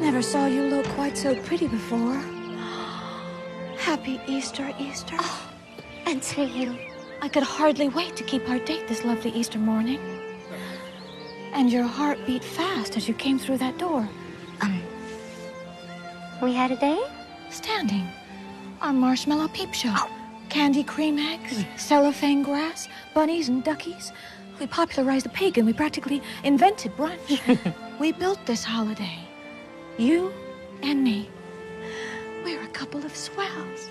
never saw you look quite so pretty before. Happy Easter, Easter. Oh, and to you. I could hardly wait to keep our date this lovely Easter morning. And your heart beat fast as you came through that door. Um, we had a date? Standing. Our marshmallow peep show. Candy cream eggs, cellophane grass, bunnies and duckies. We popularized the pagan. We practically invented brunch. we built this holiday. You and me. We're a couple of swells.